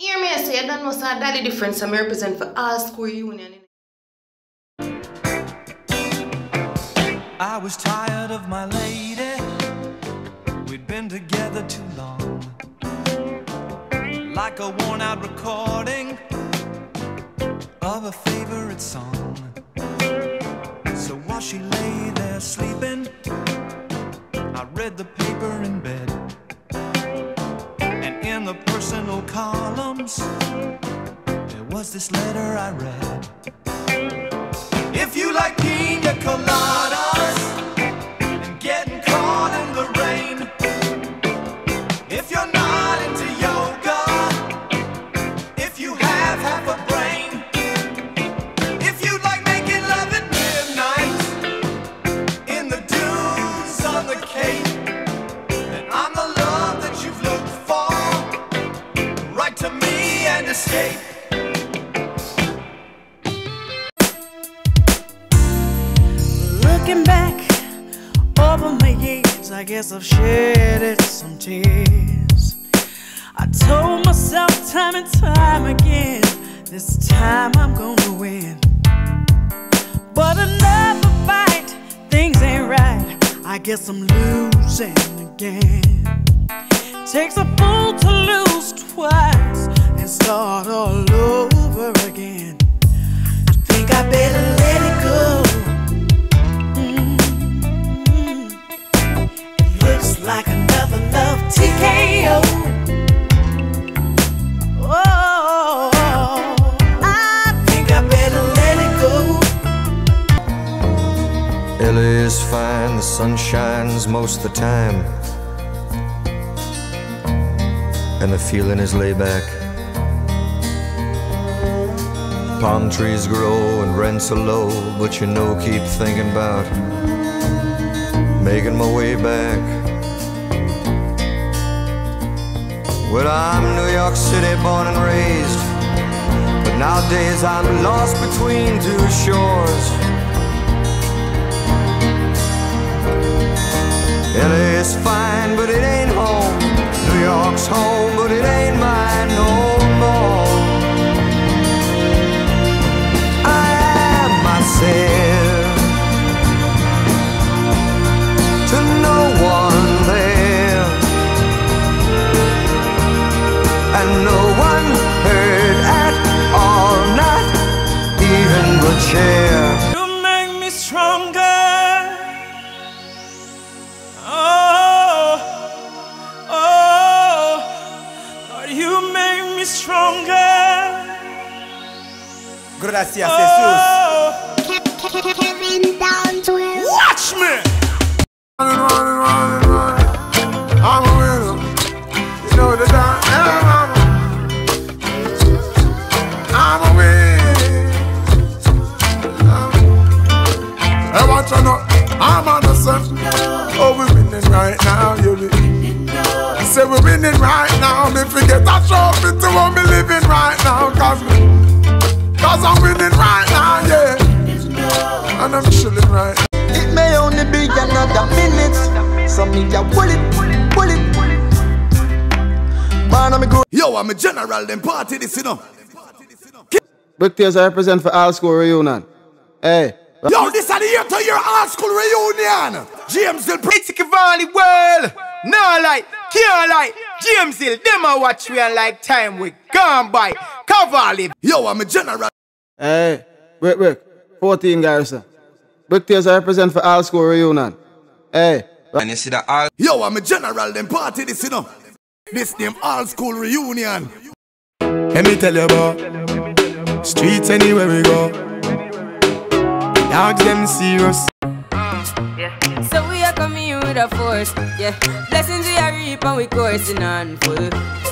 Hear me say, you don't know difference I represent for school reunion. I was tired of my lady. We'd been together too long. Like a worn out recording of a favorite song. So while she lay there sleeping, I read the paper in bed. In the personal columns, there was this letter I read. To me and escape. Looking back over my years, I guess I've shedded some tears. I told myself time and time again, this time I'm gonna win. But another fight, things ain't right. I guess I'm losing again. Takes a fool to lose twice and start all over again. I think I better let it go. Mm. It looks like another love TKO. Oh, I think I better let it go. LA is fine, the sun shines most of the time. And the feeling is laid back. Palm trees grow and rents are low, but you know, keep thinking about making my way back. Well, I'm New York City born and raised, but nowadays I'm lost between two shores. LA is fine, me stronger. Gracias, Jesus. Oh, Kevin down to his watch me. I'm a winner. You know the. I'm a, I'm a winner. Hey, watch out now. I'm on the sun. Oh, we're winning right now, you be. Say we're winning right now. Me forget that trophy to what me living right now. Cause, me, cause I'm winning right now, yeah. And I'm chilling right now. It may only be another minute. So me a pull it, pull it. Man, I'm a good. Yo, I'm a general. Them party this, you know. Big tears I represent for all school reunion. Hey, Yo, this is the year to your high school reunion. James Hill. It's Cavalli well. No light, can't light. James Hill, them a watch we and like time we gone by. Cavalli. Yo, I'm a general. hey, wait, wait. 14 garrison. Big tears I represent for all school reunion. Hey, And you see that all Yo, I'm a general. Them party this, you know. This name all school reunion. Let me tell you about streets anywhere we go. Dogs them serious. So we are coming with a force, yeah. Blessings we are reap and we coursing on full.